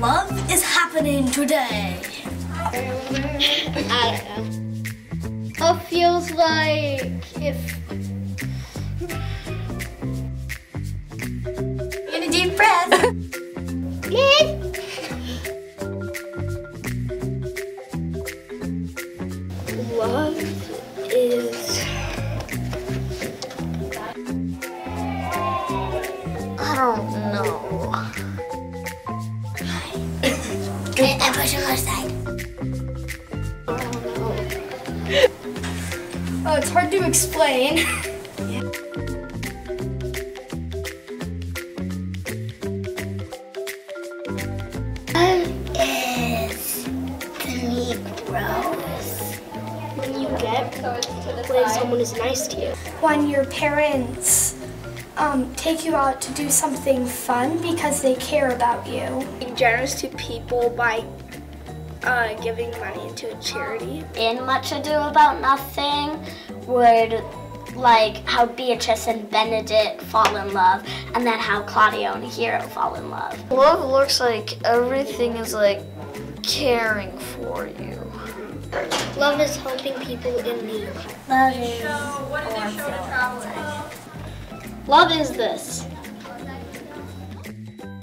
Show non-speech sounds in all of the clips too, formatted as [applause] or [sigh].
Love is happening today. I don't know. It feels like if don't know. and push on our side. [laughs] Oh, it's hard to explain. [laughs] Love is the meat rose. When you get when someone is nice to you. when your parents um, take you out to do something fun because they care about you. Being generous to people by uh, giving money to a charity. in Much Ado About Nothing would like how Beatrice and Benedick fall in love, and then how Claudio and Hero fall in love. Love looks like everything is like caring for you. Love is helping people in need. Love is warm feelings. Love is this.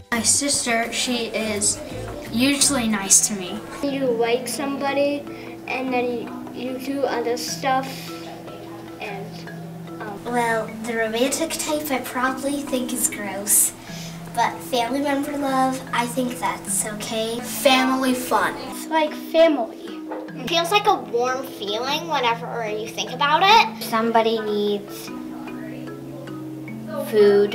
My sister, she is usually nice to me. You like somebody and then you, you do other stuff and um, Well, the romantic type I probably think is gross. But family member love, I think that's okay. Family fun. it's like family. It feels like a warm feeling whenever you think about it. Somebody needs food,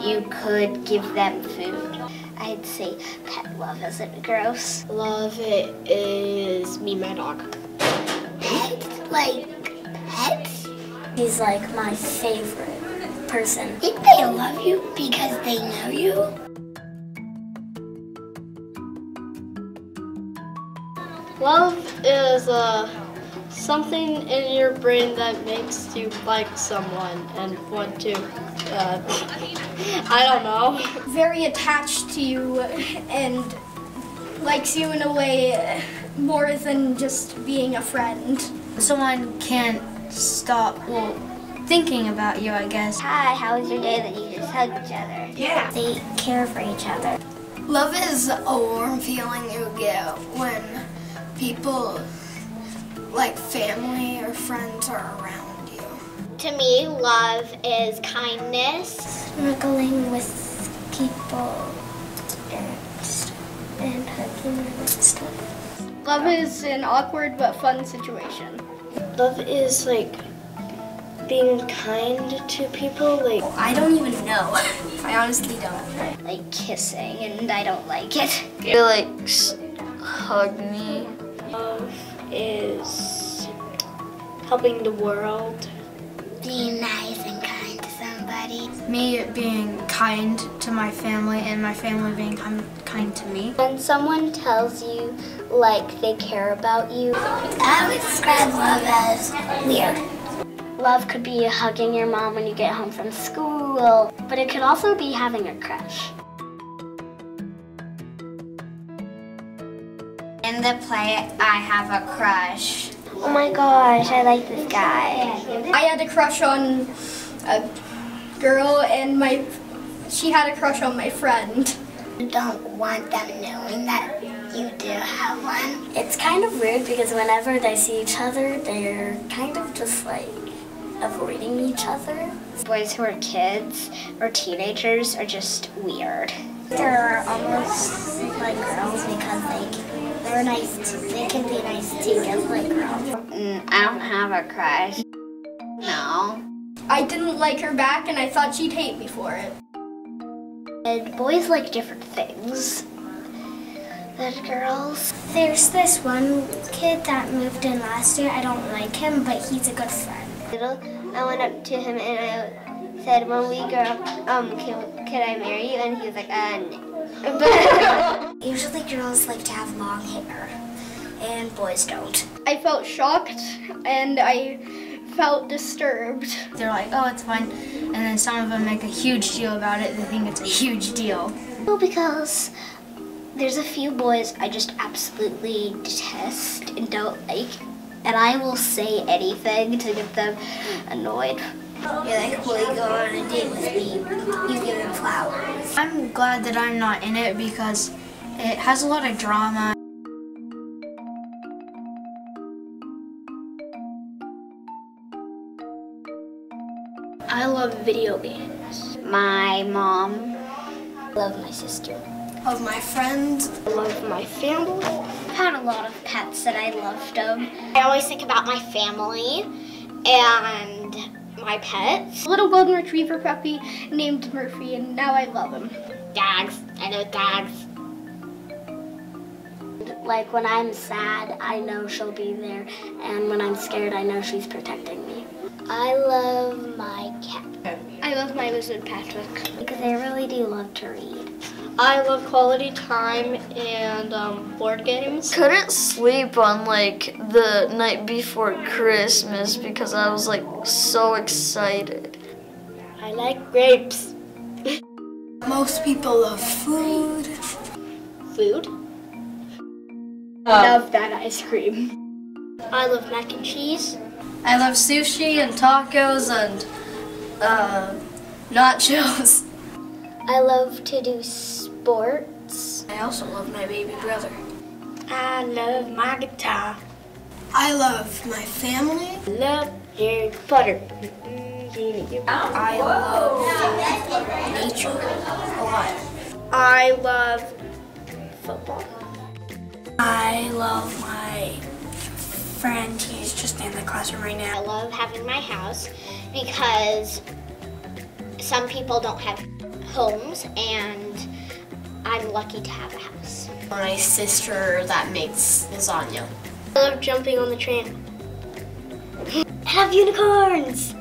you could give them food. I'd say pet love isn't gross. Love is me and my dog. Pet? Like, pets? He's like my favorite person. Think they love you because they know you? Love is uh, something in your brain that makes you like someone and want to. Uh, [laughs] I don't know. Very attached to you and likes you in a way more than just being a friend. Someone can't stop, well, thinking about you, I guess. Hi, how was your day that you just hugged each other? Yeah. They care for each other. Love is a warm feeling you get when people, like family or friends, are around you. To me, love is kindness. Snuggling with people and, and hugging them and stuff. Love is an awkward but fun situation. Love is like being kind to people. Like I don't even know. [laughs] I honestly don't. Like kissing, and I don't like it. You like hug me. love is helping the world. Being nice and kind to somebody. Me being kind to my family and my family being kind, kind to me. When someone tells you like they care about you, I would describe love as weird. love could be hugging your mom when you get home from school, but it could also be having a crush. In the play, I have a crush. Oh my gosh, I like this guy. I had a crush on a girl and my she had a crush on my friend. You don't want them knowing that you do have one. It's kind of weird because whenever they see each other, they're kind of just like avoiding each other. Boys who are kids or teenagers are just weird. They're almost like girls because they they're nice. Too. They can be nice too, just like girls. Mm, I don't have a crush. No. I didn't like her back and I thought she'd hate me for it. And boys like different things than girls. There's this one kid that moved in last year. I don't like him, but he's a good friend. I went up to him and I said, when we grow up, um, can, can I marry you? And he was like, uh, no. [laughs] Usually girls like to have long hair. and boys don't. I felt shocked and I felt disturbed. They're like, oh, it's fine. And then some of them make a huge deal about it. They think it's a huge deal. Well, because there's a few boys I just absolutely detest and don't like, and I will say anything to get them annoyed. You're like, will you go on a date with me? You give him flowers. I'm glad that I'm not in it because it has a lot of drama. I love video games. My mom, I love my sister. love my friends, I love my family. I've had a lot of pets that I loved them. I always think about my family and my pets. A little golden retriever puppy named Murphy and now I love him. Dogs. I know dogs. Like when I'm sad, I know she'll be there, and when I'm scared, I know she's protecting me. I love my cat I love my wizard Patrick. because I really do love to read. I love quality time and um, board games. Couldn't sleep on like the night before Christmas because I was like so excited. I like grapes. [laughs] most people love food. Food. I love that ice cream. I love mac and cheese. I love sushi and tacos and uh, nachos. [laughs] I love to do sports. I also love my baby brother. I love my guitar. I love my family. I Love Harry Potter. I love nature a lot. I love football. I love my friend. He's just in the classroom right now. I love having my house because some people don't have homes and I'm lucky to have a house. My sister that makes lasagna. I love jumping on the train. [laughs] Have unicorns!